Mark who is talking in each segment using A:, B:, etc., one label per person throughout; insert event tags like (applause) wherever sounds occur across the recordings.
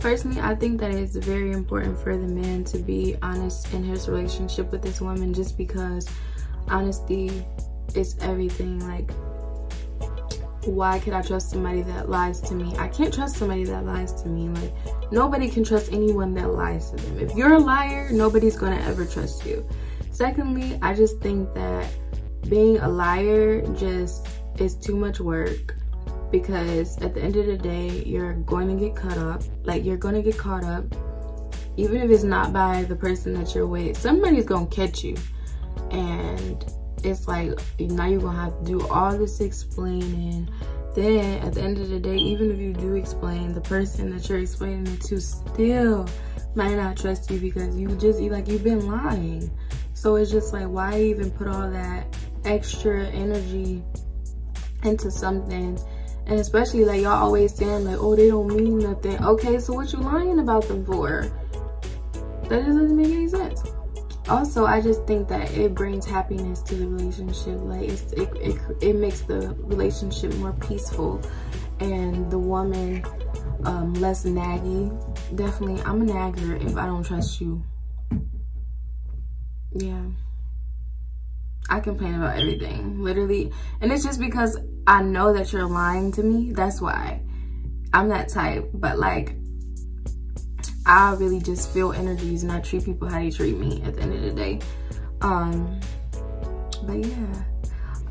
A: Personally, I think that it's very important for the man to be honest in his relationship with this woman just because honesty is everything. Like, why could I trust somebody that lies to me? I can't trust somebody that lies to me. Like, nobody can trust anyone that lies to them. If you're a liar, nobody's gonna ever trust you. Secondly, I just think that being a liar just is too much work because at the end of the day, you're going to get caught up. Like, you're going to get caught up. Even if it's not by the person that you're with, somebody's going to catch you. And it's like, now you're going to have to do all this explaining. Then, at the end of the day, even if you do explain, the person that you're explaining it to still might not trust you because you just, like, you've been lying. So it's just like, why even put all that extra energy into something and especially like y'all always saying like oh they don't mean nothing. Okay so what you lying about them for? That doesn't make any sense. Also i just think that it brings happiness to the relationship. Like it, it, it makes the relationship more peaceful. And the woman um, less naggy. Definitely i'm a nagger if i don't trust you. Yeah I complain about everything, literally. And it's just because I know that you're lying to me. That's why. I'm that type. But like, I really just feel energies and I treat people how they treat me at the end of the day. Um, but yeah.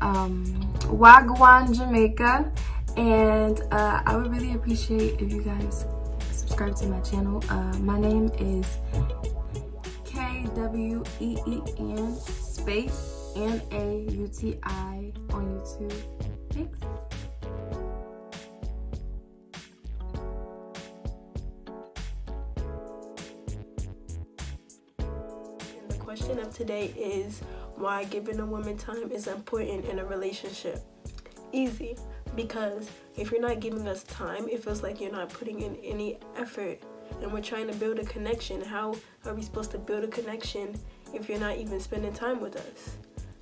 A: Um, Wagwan, Jamaica. And uh, I would really appreciate if you guys subscribe to my channel. Uh, my name is K-W-E-E-N space N-A-U-T-I on YouTube. Thanks.
B: The question of today is why giving a woman time is important in a relationship. Easy, because if you're not giving us time, it feels like you're not putting in any effort and we're trying to build a connection. How are we supposed to build a connection if you're not even spending time with us?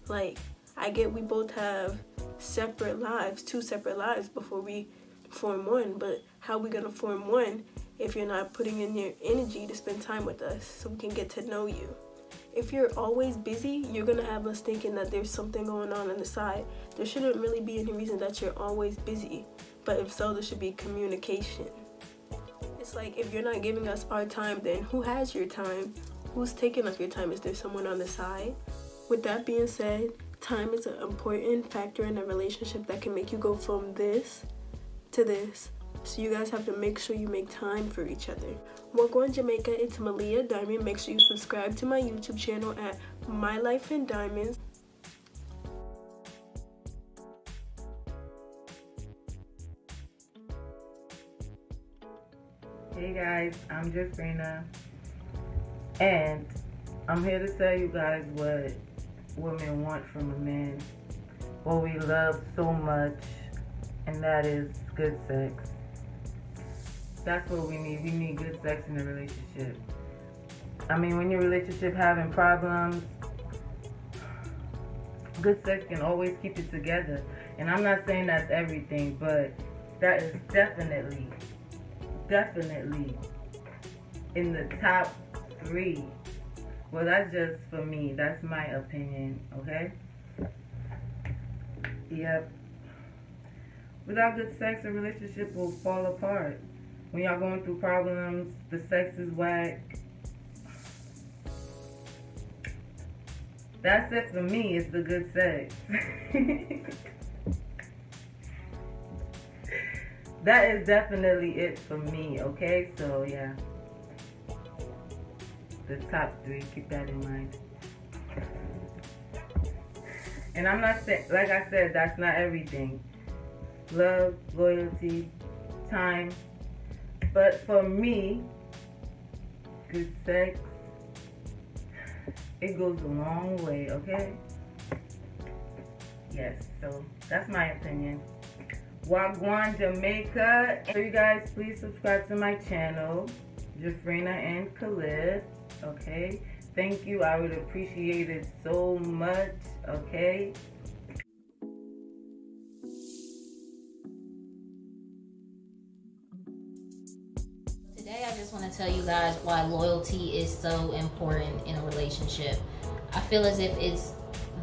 B: Like, I get we both have separate lives, two separate lives before we form one, but how are we gonna form one if you're not putting in your energy to spend time with us so we can get to know you? If you're always busy, you're gonna have us thinking that there's something going on on the side. There shouldn't really be any reason that you're always busy, but if so, there should be communication. It's like if you're not giving us our time, then who has your time? Who's taking up your time? Is there someone on the side? With that being said, time is an important factor in a relationship that can make you go from this to this. So you guys have to make sure you make time for each other. Welcome in Jamaica, it's Malia Diamond. Make sure you subscribe to my YouTube channel at My Life in Diamonds.
C: Hey guys, I'm Jeffrena and I'm here to tell you guys what women want from a man, what we love so much, and that is good sex. That's what we need. We need good sex in a relationship. I mean, when your relationship having problems, good sex can always keep it together. And I'm not saying that's everything, but that is definitely, definitely in the top three well, that's just for me. That's my opinion, okay? Yep. Without good sex, a relationship will fall apart. When y'all going through problems, the sex is whack. That's it for me. It's the good sex. (laughs) that is definitely it for me, okay? So, yeah the top three. Keep that in mind. And I'm not saying, like I said, that's not everything. Love, loyalty, time. But for me, good sex, it goes a long way, okay? Yes, so that's my opinion. Wagwan, Jamaica. So you guys, please subscribe to my channel, Jeffrena and Khalid okay? Thank you. I would appreciate it so much, okay?
D: Today I just want to tell you guys why loyalty is so important in a relationship. I feel as if it's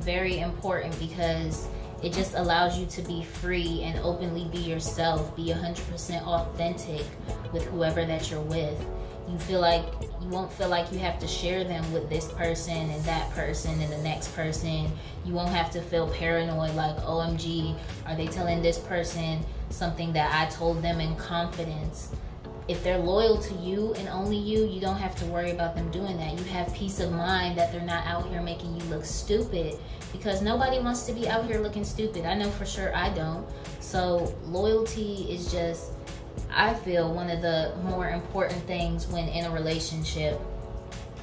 D: very important because it just allows you to be free and openly be yourself, be 100% authentic with whoever that you're with. You feel like you won't feel like you have to share them with this person and that person and the next person. You won't have to feel paranoid like, OMG, are they telling this person something that I told them in confidence? if they're loyal to you and only you, you don't have to worry about them doing that. You have peace of mind that they're not out here making you look stupid because nobody wants to be out here looking stupid. I know for sure I don't. So, loyalty is just, I feel, one of the more important things when in a relationship.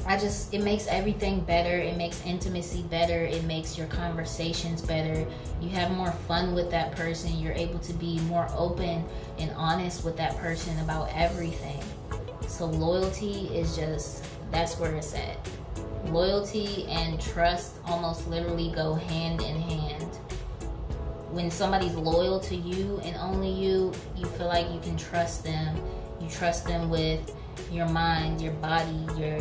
D: I just, it makes everything better. It makes intimacy better. It makes your conversations better. You have more fun with that person. You're able to be more open and honest with that person about everything. So, loyalty is just, that's where it's at. Loyalty and trust almost literally go hand in hand. When somebody's loyal to you and only you, you feel like you can trust them. You trust them with your mind, your body, your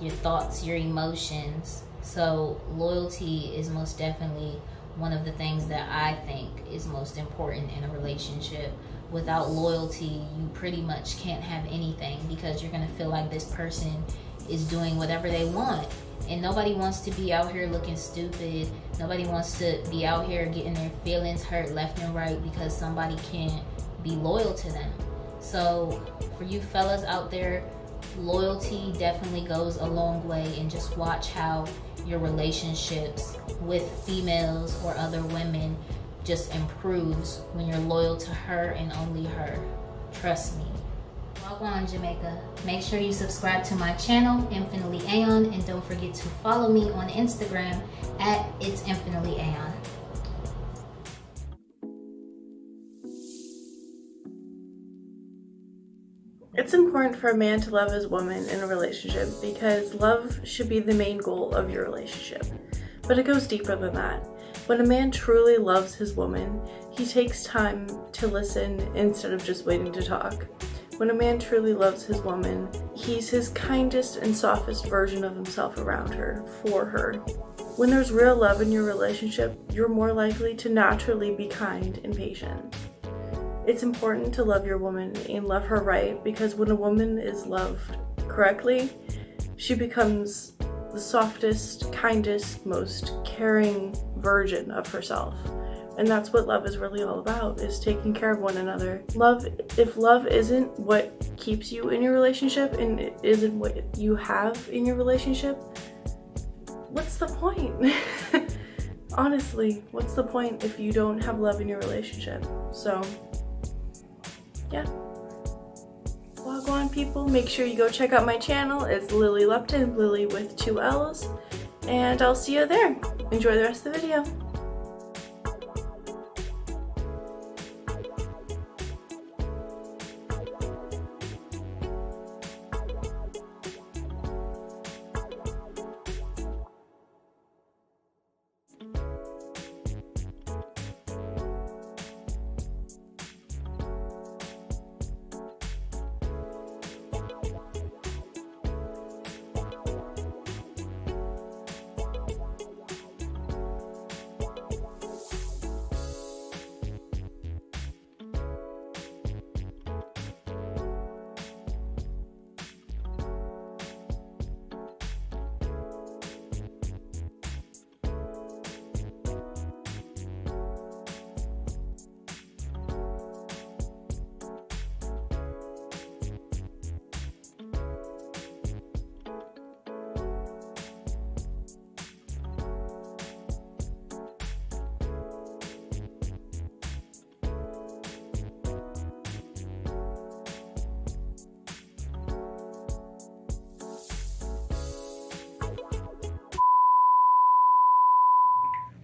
D: your thoughts, your emotions. So loyalty is most definitely one of the things that I think is most important in a relationship. Without loyalty, you pretty much can't have anything because you're going to feel like this person is doing whatever they want. And nobody wants to be out here looking stupid. Nobody wants to be out here getting their feelings hurt left and right because somebody can't be loyal to them. So, for you fellas out there loyalty definitely goes a long way and just watch how your relationships with females or other women just improves when you're loyal to her and only her. Trust me. Wagwan Jamaica. Make sure you subscribe to my channel, Infinitely Aeon, and don't forget to follow me on Instagram at It's Infinitely Aeon.
E: It's important for a man to love his woman in a relationship because love should be the main goal of your relationship. But it goes deeper than that. When a man truly loves his woman, he takes time to listen instead of just waiting to talk. When a man truly loves his woman, he's his kindest and softest version of himself around her, for her. When there's real love in your relationship, you're more likely to naturally be kind and patient. It's important to love your woman and love her right because when a woman is loved correctly, she becomes the softest, kindest, most caring version of herself. And that's what love is really all about, is taking care of one another. Love, if love isn't what keeps you in your relationship and it isn't what you have in your relationship, what's the point? (laughs) Honestly, what's the point if you don't have love in your relationship? So, yeah. on people, make sure you go check out my channel. It's Lilly Lupton, Lilly with two L's. And I'll see you there. Enjoy the rest of the video.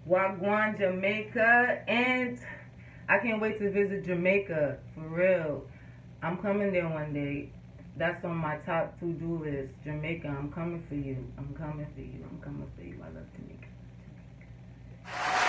C: Wagwan, Jamaica, and I can't wait to visit Jamaica for real. I'm coming there one day. That's on my top to do list. Jamaica, I'm coming for you. I'm coming for you. I'm coming for you. I love Jamaica. Jamaica.